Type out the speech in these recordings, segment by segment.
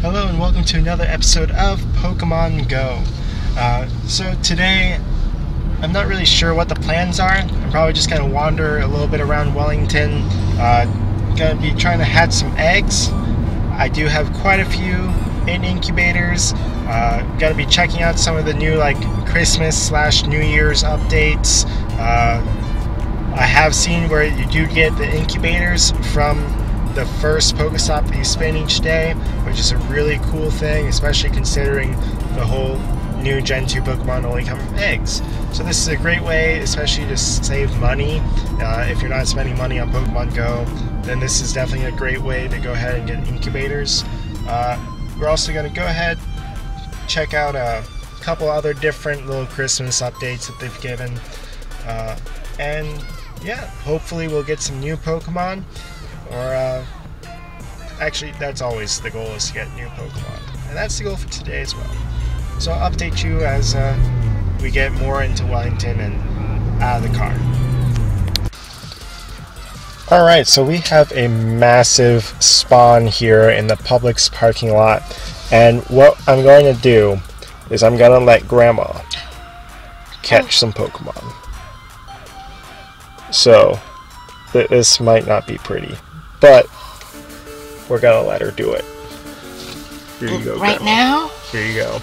Hello and welcome to another episode of Pokemon Go. Uh, so today, I'm not really sure what the plans are. I'm probably just gonna wander a little bit around Wellington. Uh, gonna be trying to hatch some eggs. I do have quite a few in incubators. Uh, gonna be checking out some of the new like Christmas slash New Year's updates. Uh, I have seen where you do get the incubators from the first Pokestop that you spin each day, which is a really cool thing, especially considering the whole new Gen 2 Pokemon only come from eggs. So this is a great way, especially to save money. Uh, if you're not spending money on Pokemon Go, then this is definitely a great way to go ahead and get incubators. Uh, we're also going to go ahead, check out a couple other different little Christmas updates that they've given. Uh, and yeah, hopefully we'll get some new Pokemon. Or, uh, actually, that's always the goal is to get new Pokemon. And that's the goal for today as well. So I'll update you as uh, we get more into Wellington and out of the car. Alright, so we have a massive spawn here in the Publix parking lot. And what I'm going to do is I'm going to let Grandma catch some Pokemon. So, th- this might not be pretty, but we're going to let her do it. Here you go, right Grandma. now? Here you go.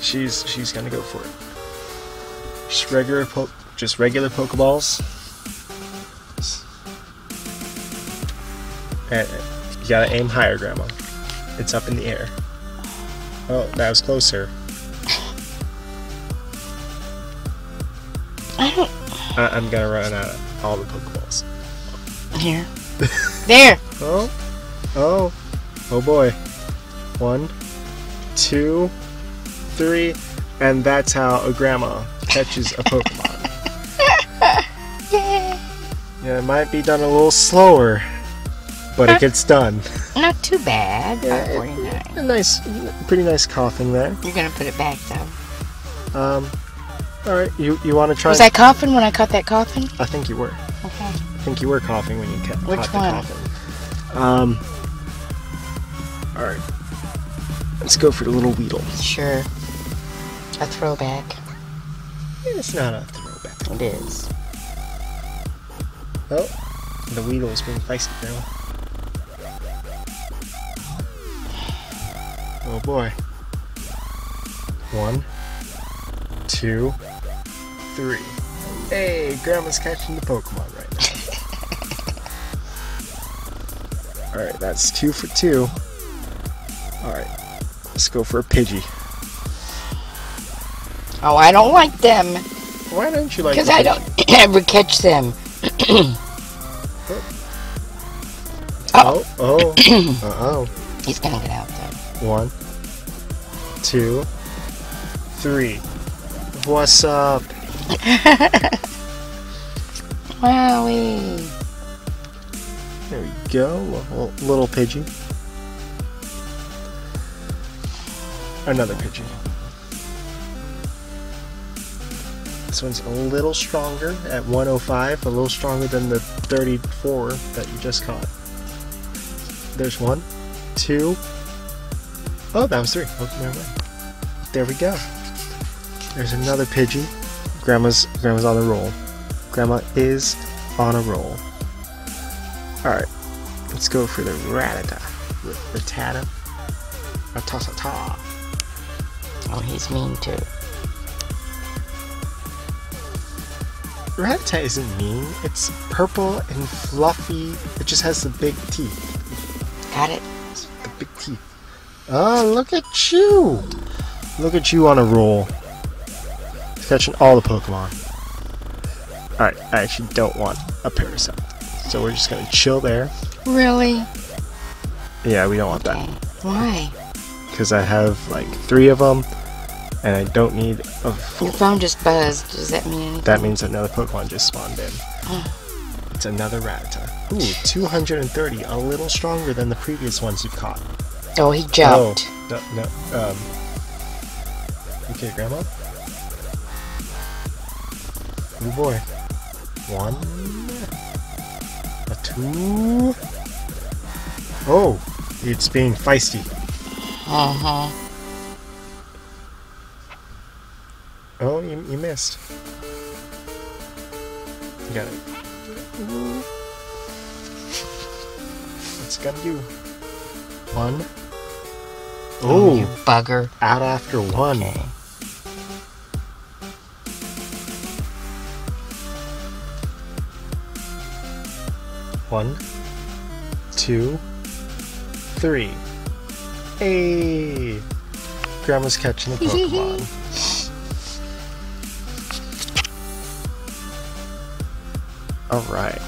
She's she's gonna go for it. Just regular po- just regular Pokeballs. And you gotta aim higher, Grandma. It's up in the air. Oh, that was closer. I. I- I'm gonna run out of all the Pokeballs. Here. there. Oh, oh, oh boy. One, two, three, and that's how a grandma catches a Pokemon. Yay. Yeah, it might be done a little slower, but it gets done. Not too bad. Yeah, 549. A nice, pretty nice Koffing there. You're gonna put it back though. Um, all right, you you want to try? Was I coughing when I caught that Koffing? I think you were. Okay. I think you were coughing when you ca- Which caught the one? coughing. Um. All right. Let's go for the little Weedle. Sure. A throwback. It's not a throwback. It is. Oh, the Weedle is being feisty now. Oh boy. One, two, three. Hey, Grandma's catching the Pokemon right now. Alright, that's two for two. Alright, let's go for a Pidgey. Oh, I don't like them Why don't you like them? because I don't ever catch them. Oh, oh, uh oh. He's gonna get out though. One, two, three. What's up? Wowie. There we go. Little, little Pidgey. Another Pidgey. This one's a little stronger at 105, a little stronger than the 34 that you just caught. There's one, two. Oh, that was three. Oh, never mind. There we go. There's another Pidgey. Grandma's Grandma's on a roll. Grandma is on a roll. Alright, let's go for the Rattata. Rattata. Ratatata. Oh, he's mean too. Rattata isn't mean. It's purple and fluffy. It just has the big teeth. Got it. The big teeth. Oh, look at you! Look at you on a roll. Catching all the Pokemon. Alright, I actually don't want a Parasect. So we're just gonna chill there. Really? Yeah, we don't want that. Why? Because I have like three of them, and I don't need a Your phone just buzzed. Does that mean anything? That means another Pokemon just spawned in. It's another Rattata. Ooh, 230, a little stronger than the previous ones you've caught. Oh, he jumped. Oh, no, no, um. Okay, Grandma. Oh boy. One, A two. Oh, it's being feisty. Uh-huh. Oh, you, you missed. You got it. What's it gonna do? One. Oh, you bugger. out after one. Okay. One, two, three. Hey! Grandma's catching a Pokemon. Alright.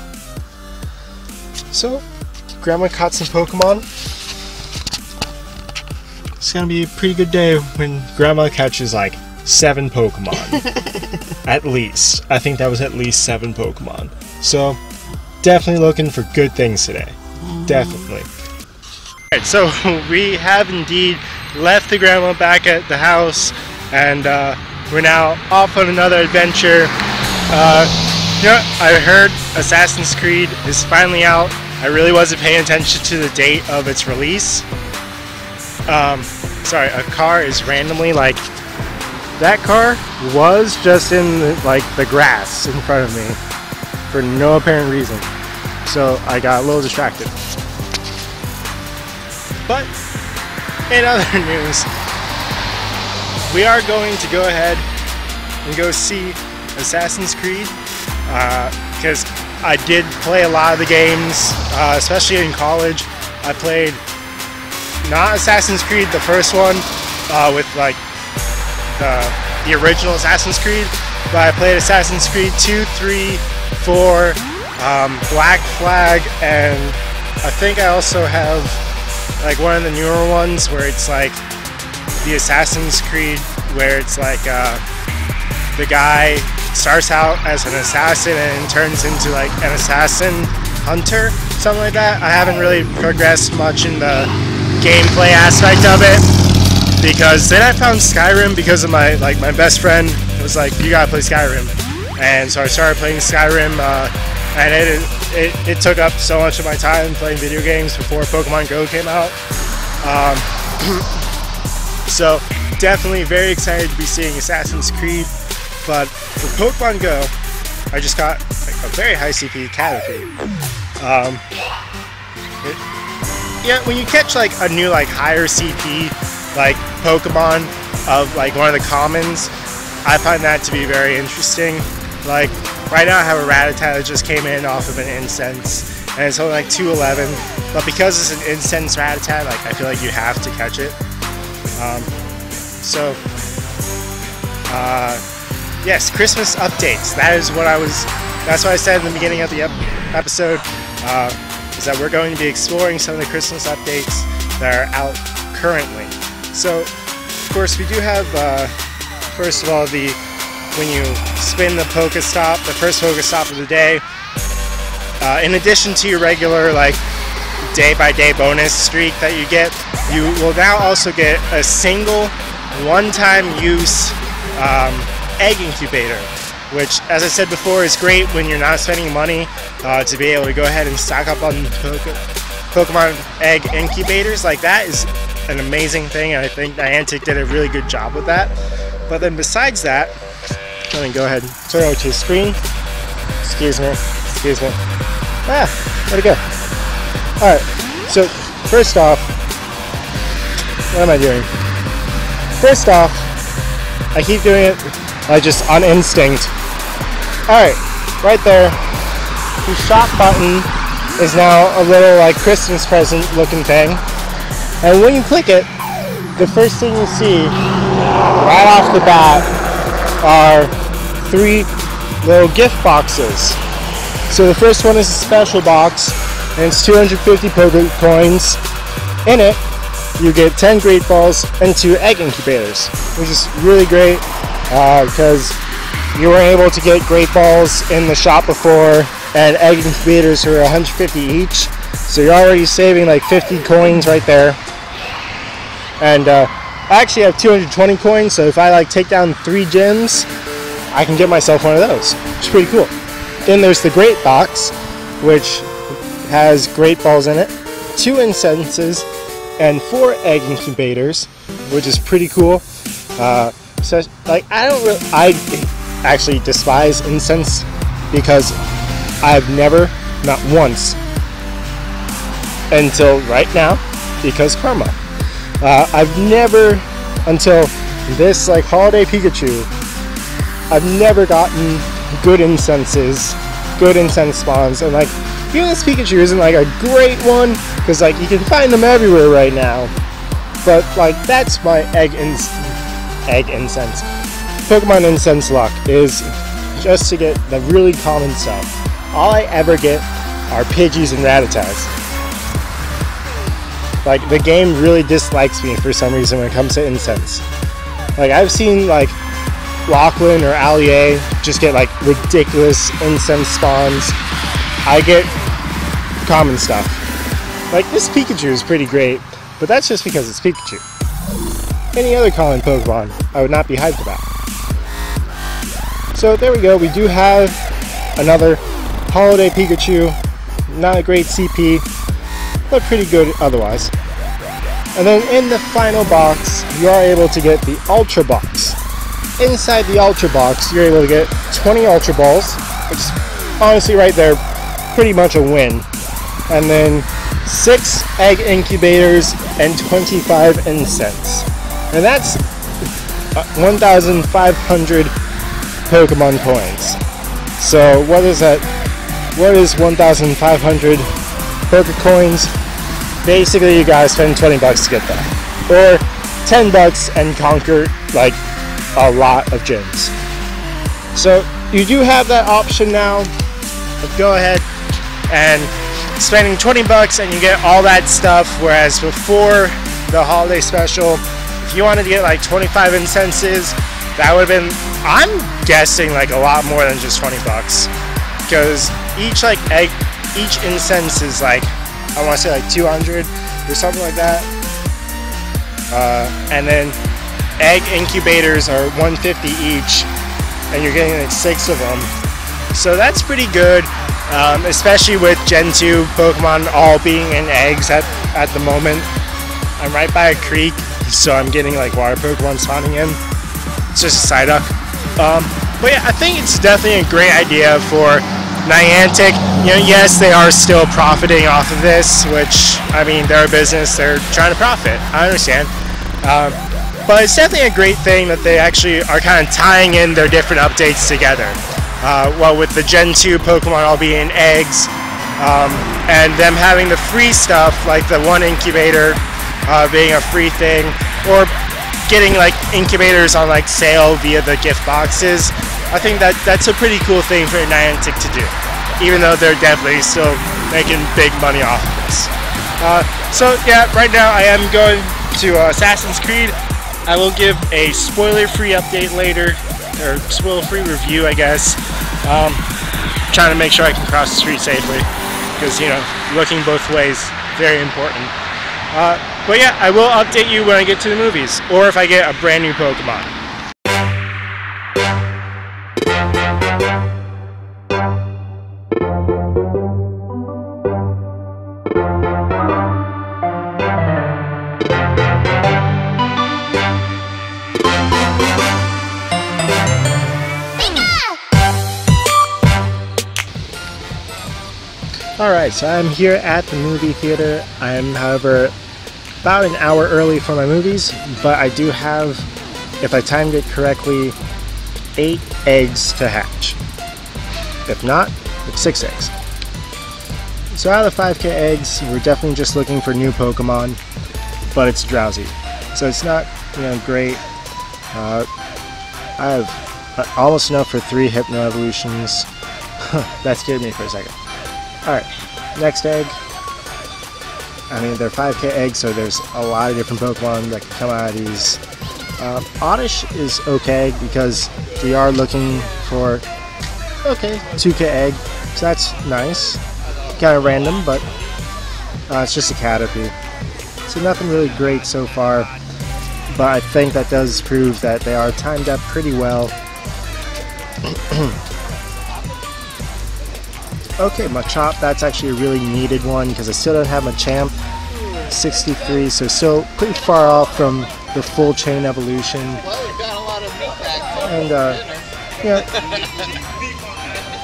So, Grandma caught some Pokemon. It's gonna be a pretty good day when Grandma catches like seven Pokemon. at least. I think that was at least seven Pokemon. So, definitely looking for good things today. Definitely. Alright, so we have indeed left the grandma back at the house, and uh, we're now off on another adventure. Uh, you know, I heard Assassin's Creed is finally out. I really wasn't paying attention to the date of its release. Um, sorry, a car is randomly like that car was just in the, like the grass in front of me for no apparent reason. So I got a little distracted. But in other news, we are going to go ahead and go see Assassin's Creed because I did play a lot of the games, uh, especially in college. I played not Assassin's Creed, the first one, uh, with like the, the original Assassin's Creed, but I played Assassin's Creed 2, 3, 4, um, Black Flag, and I think I also have like one of the newer ones where it's like the Assassin's Creed, where it's like uh, the guy starts out as an assassin and turns into like an assassin hunter, something like that. I haven't really progressed much in the gameplay aspect of it because then I found Skyrim because of my like my best friend was like, you gotta play Skyrim, and so I started playing Skyrim, uh, and it, it it took up so much of my time playing video games before Pokemon Go came out. Um, so definitely very excited to be seeing Assassin's Creed, but for Pokemon Go, I just got like, a very high CP Caterpie. Um, yeah, when you catch like a new like higher CP like Pokemon of like one of the commons, I find that to be very interesting. Like right now I have a Rattata that just came in off of an incense and it's only like 211, but because it's an incense Rattata, like I feel like you have to catch it. Um, so uh, yes, Christmas updates. That is what I was. That's what I said in the beginning of the ep- episode. Uh, is that we're going to be exploring some of the Christmas updates that are out currently. So, of course, we do have. Uh, first of all, the when you spin the Pokestop, the first Pokestop of the day. Uh, in addition to your regular like day-by-day bonus streak that you get, you will now also get a single one-time use um, egg incubator, which, as I said before, is great when you're not spending money uh, to be able to go ahead and stock up on Poke- Pokemon egg incubators. Like that is an amazing thing, and I think Niantic did a really good job with that. But then besides that, let me go ahead and turn over to screen. Excuse me. Excuse me. Ah, where'd it go? Alright, so first off, what am I doing? First off, I keep doing it like just on instinct. Alright, right there. The shot button is now a little like Christmas present looking thing. And when you click it, the first thing you see right off the bat are three little gift boxes. So the first one is a special box, and it's 250 Poke coins. In it, you get 10 Great Balls and two Egg Incubators, which is really great because you were able to get Great Balls in the shop before, and Egg Incubators are 150 each. So you're already saving like 50 coins right there. And uh, I actually have 220 coins, so if I like take down three gyms, I can get myself one of those. It's pretty cool. Then there's the Great Box, which has great balls in it, two incenses, and four egg incubators, which is pretty cool. Uh, so, like, I don't really, I actually despise incense because I've never, not once, until right now, because karma. Uh, I've never, until this like holiday Pikachu, I've never gotten good incenses, good incense spawns, and like even this Pikachu isn't like a great one because like you can find them everywhere right now. But like that's my egg ins egg incense. Pokemon incense luck is just to get the really common stuff. All I ever get are Pidgeys and Rattatas. Like the game really dislikes me for some reason when it comes to incense. Like I've seen like Lachlan or Allier just get like ridiculous incense spawns. I get common stuff. Like this Pikachu is pretty great, but that's just because it's Pikachu. Any other common Pokemon, I would not be hyped about. So there we go, we do have another Holiday Pikachu. Not a great CP, but pretty good otherwise. And then in the final box, you are able to get the Ultra Box. Inside the Ultra Box, you're able to get 20 Ultra Balls, which is honestly right there pretty much a win. And then 6 Egg Incubators and 25 Incense. And that's uh, 1,500 Pokemon coins. So what is that? What is 1,500 Poke coins? Basically, you guys spend 20 bucks to get that, or 10 bucks and conquer like a lot of gyms. So you do have that option now. But go ahead and spending 20 bucks and you get all that stuff. Whereas before the holiday special, if you wanted to get like 25 incenses, that would have been, I'm guessing like a lot more than just 20 bucks. Because each like egg, each incense is like, I want to say like 200 or something like that. Uh, and then egg incubators are 150 each, and you're getting like six of them. So that's pretty good, um, especially with Gen 2 Pokemon all being in eggs at, at the moment. I'm right by a creek, so I'm getting like water Pokemon spawning in. It's just a side up. Um, but yeah, I think it's definitely a great idea for Niantic. You know, yes, they are still profiting off of this, which I mean, they're a business; they're trying to profit. I understand. Um, but it's definitely a great thing that they actually are kind of tying in their different updates together. Uh, well, with the Gen 2 Pokemon all being eggs, um, and them having the free stuff like the one incubator uh, being a free thing, or getting like incubators on like sale via the gift boxes. I think that that's a pretty cool thing for Niantic to do, even though they're definitely still making big money off of this. Uh, so yeah, right now I am going to uh, Assassin's Creed. I will give a spoiler-free update later, or spoiler-free review, I guess. Um, trying to make sure I can cross the street safely, because you know, looking both ways very important. Uh, but yeah, I will update you when I get to the movies, or if I get a brand new Pokemon. Alright, so I'm here at the movie theater. I'm, however, about an hour early for my movies, but I do have, if I timed it correctly, eight eggs to hatch. If not, it's six eggs. So out of the 5k eggs, we're definitely just looking for new Pokemon, but it's Drowzee. So it's not, you know, great. Uh, I have uh, almost enough for three Hypno Evolutions. that scared me for a second. Alright, next egg. I mean, they're 5k eggs, so there's a lot of different Pokemon that can come out of these. Um, Oddish is okay because we are looking for, okay, 2k egg, so that's nice. Kind of random, but uh, it's just a Caterpie. So nothing really great so far, but I think that does prove that they are timed up pretty well. Okay, Machop, that's actually a really needed one because I still don't have Machamp. 63, so still pretty far off from the full chain evolution. Well, we got a lot of meat back And, uh, yeah.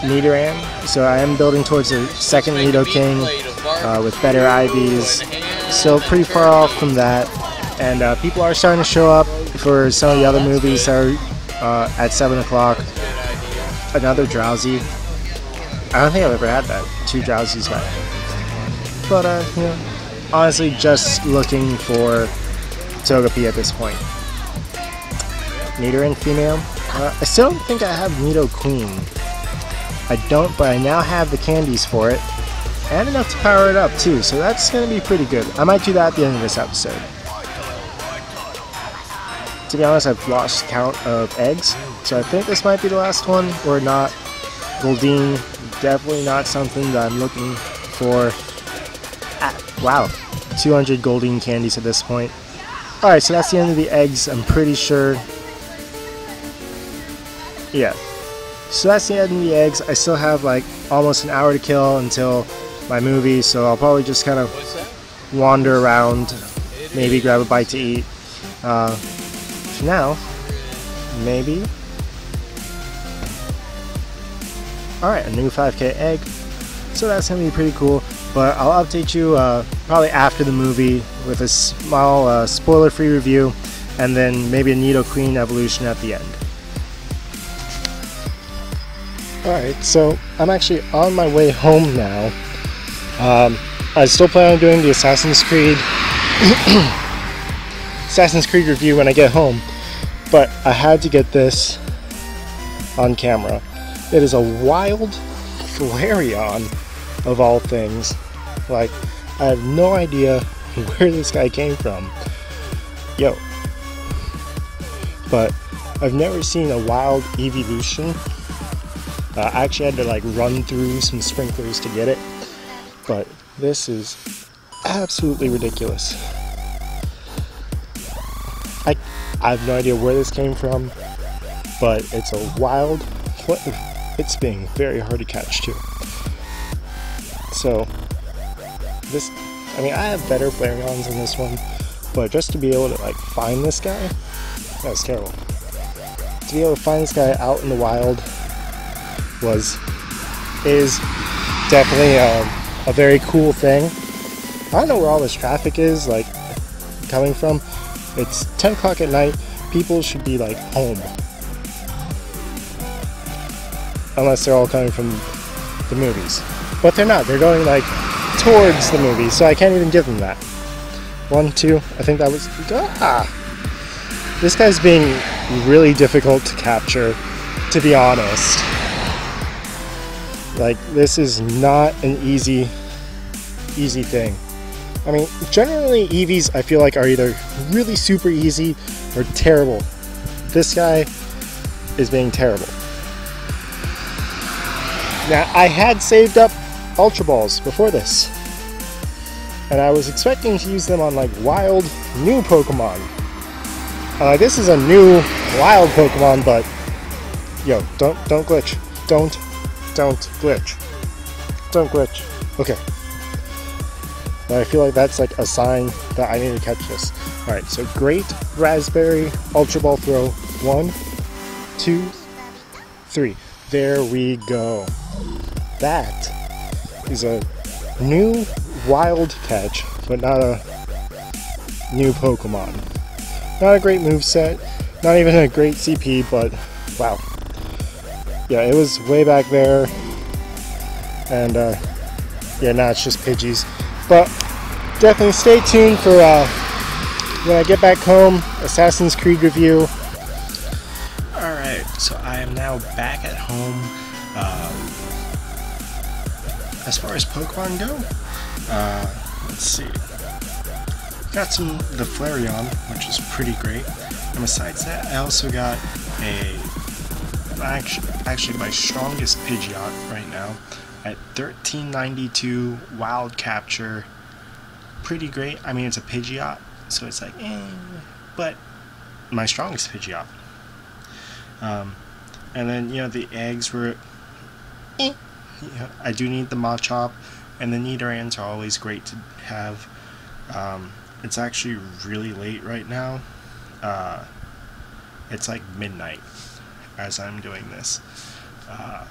Nidoran. So I am building towards a second Nidoking uh, with better IVs. Still pretty far off from that. And uh, people are starting to show up for some of the other movies that are uh, at 7 o'clock. Another Drowzee. I don't think I've ever had that. Two Drowzees back. But, uh, you know, honestly just looking for Togepi at this point. Nidoran female. Uh, I still don't think I have Nidoqueen. I don't, but I now have the candies for it. And enough to power it up too, so that's to be pretty good. I might do that at the end of this episode. To be honest, I've lost count of eggs, so I think this might be the last one, or not. Goldeen, definitely not something that I'm looking for. Wow, 200 Goldeen candies at this point. Alright, so that's the end of the eggs, I'm pretty sure. Yeah. So that's the end of the eggs. I still have like almost an hour to kill until my movie, so I'll probably just kind of wander around, maybe grab a bite to eat. Uh, for now, maybe. Alright, a new 5k egg. So that's going to be pretty cool. But I'll update you uh, probably after the movie with a small uh, spoiler-free review and then maybe a Nidoqueen evolution at the end. Alright, so I'm actually on my way home now. Um, I still plan on doing the Assassin's Creed Assassin's Creed review when I get home, but I had to get this on camera. It is a wild Flareon of all things. Like, I have no idea where this guy came from. Yo. But I've never seen a wild evolution. Uh, I actually had to like run through some sprinklers to get it. But this is absolutely ridiculous. I, I have no idea where this came from, but it's a wild, it's being very hard to catch too. So, this, I mean, I have better Flareons in this one, but just to be able to like find this guy, that's terrible. To be able to find this guy out in the wild was, is definitely a, a very cool thing. I don't know where all this traffic is, like, coming from. It's 10 o'clock at night. People should be, like, home. Unless they're all coming from the movies. But they're not. They're going, like, towards the movies, so I can't even give them that. One, two, I think that was... Ah! This guy's being really difficult to capture, to be honest. Like, this is not an easy, easy thing. I mean, generally Eevees I feel like are either really super easy or terrible. This guy is being terrible. Now, I had saved up Ultra Balls before this. And I was expecting to use them on like wild new Pokemon. Uh, this is a new wild Pokemon, but yo, don't don't glitch. Don't don't glitch. Don't glitch. Okay. I feel like that's like a sign that I need to catch this. Alright, so great Razz Berry ultra ball throw. One, two, three. There we go. That is a new wild catch, but not a new Pokemon. Not a great move set, not even a great CP, but wow. Yeah, it was way back there, and uh, yeah, now it's just Pidgeys. But definitely stay tuned for uh, when I get back home, Assassin's Creed review. Now back at home. Um, as far as Pokemon go, uh, let's see. Got some the Flareon, which is pretty great. And besides that, I also got a actually, actually my strongest Pidgeot right now at 1392 Wild Capture. Pretty great. I mean, it's a Pidgeot, so it's like, eh, but my strongest Pidgeot. Um, and then you know the eggs were, eh, yeah, I do need the Machop, and the Nidorans are always great to have. Um, it's actually really late right now. Uh, it's like midnight as I'm doing this. Uh,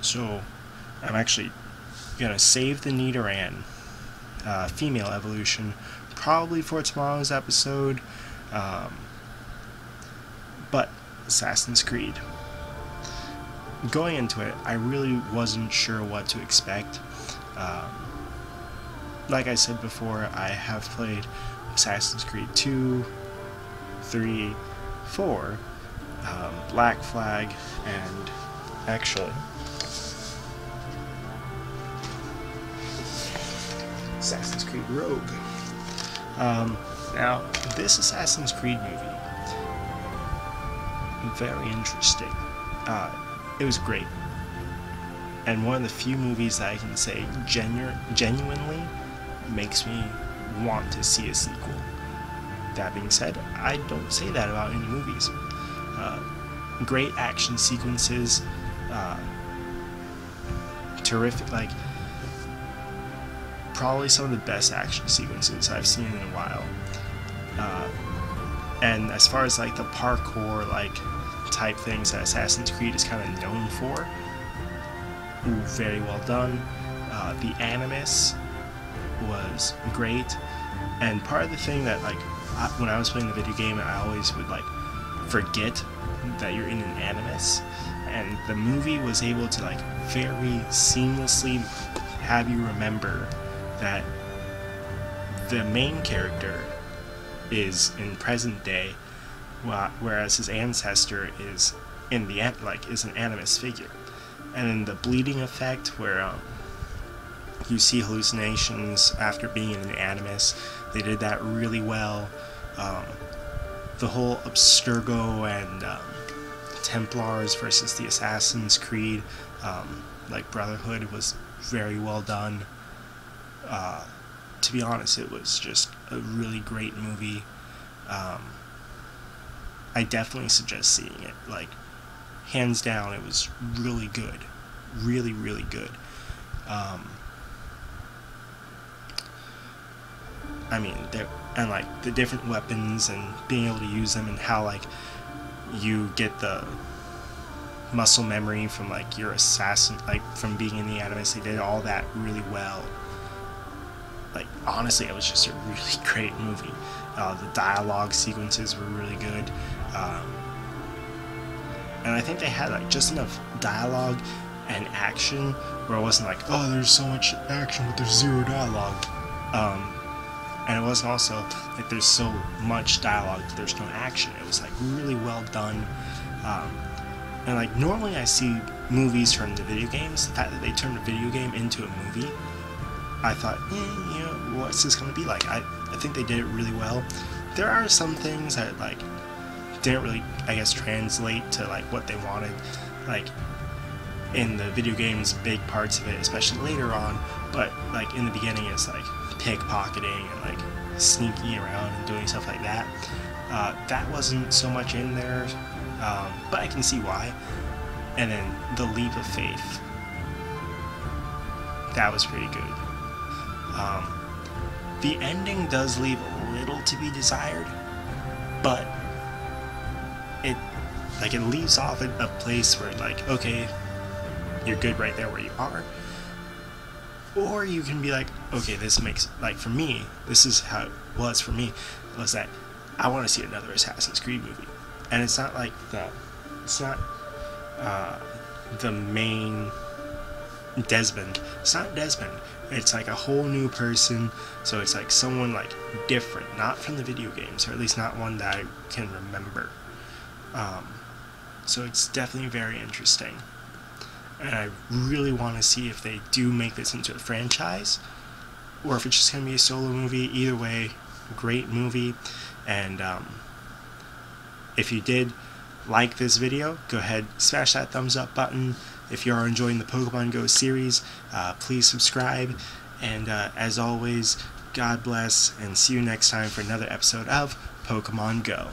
so I'm actually gonna save the Nidoran uh, female evolution probably for tomorrow's episode. Um, but Assassin's Creed. Going into it, I really wasn't sure what to expect. Um, like I said before, I have played Assassin's Creed 2, 3, 4, um, Black Flag, and actually Assassin's Creed Rogue. Um, now, this Assassin's Creed movie, very interesting. Uh, it was great. And one of the few movies that I can say genu- genuinely makes me want to see a sequel. That being said, I don't say that about any movies. Uh, great action sequences, uh, terrific, like, probably some of the best action sequences I've seen in a while. Uh, and as far as like the parkour like type things that Assassin's Creed is kind of known for, ooh, very well done. Uh, the Animus was great, and part of the thing that like I, when I was playing the video game, I always would like forget that you're in an Animus, and the movie was able to like very seamlessly have you remember that the main character is in present day, whereas his ancestor is in the like is an animus figure, and in the bleeding effect where um, you see hallucinations after being in an animus, they did that really well. Um, the whole Abstergo and um, Templars versus the Assassin's Creed, um, like Brotherhood, was very well done. Uh, to be honest, it was just a really great movie. Um, I definitely suggest seeing it. Like, hands down, it was really good. Really, really good. Um, I mean, and like the different weapons and being able to use them and how like you get the muscle memory from like your assassin, like from being in the Animus. They did all that really well like honestly, it was just a really great movie. Uh, the dialogue sequences were really good, um, and I think they had like just enough dialogue and action where it wasn't like, oh, there's so much action but there's zero dialogue. Um, and it wasn't also like there's so much dialogue but there's no action. It was like really well done. Um, and like normally I see movies from the video games. The fact that they turned a video game into a movie I thought, eh, you know, what's this going to be like? I, I think they did it really well. There are some things that, like, didn't really, I guess, translate to, like, what they wanted. Like, in the video games, big parts of it, especially later on, but, like, in the beginning, it's, like, pickpocketing and, like, sneaking around and doing stuff like that. Uh, that wasn't so much in there, um, but I can see why. And then the leap of faith. That was pretty good. Um, the ending does leave a little to be desired, but it like it leaves off at a place where like okay, you're good right there where you are. Or you can be like, okay, this makes like for me, this is how it was for me, was that I want to see another Assassin's Creed movie, and it's not like the, it's not uh, the main Desmond. It's not Desmond. It's like a whole new person. So it's like someone like different, not from the video games, or at least not one that I can remember. Um, so it's definitely very interesting. And I really want to see if they do make this into a franchise, or if it's just going to be a solo movie. Either way, great movie. And um, if you did like this video, go ahead, smash that thumbs up button. If you are enjoying the Pokemon Go series, uh, please subscribe. And uh, as always, God bless, and see you next time for another episode of Pokemon Go.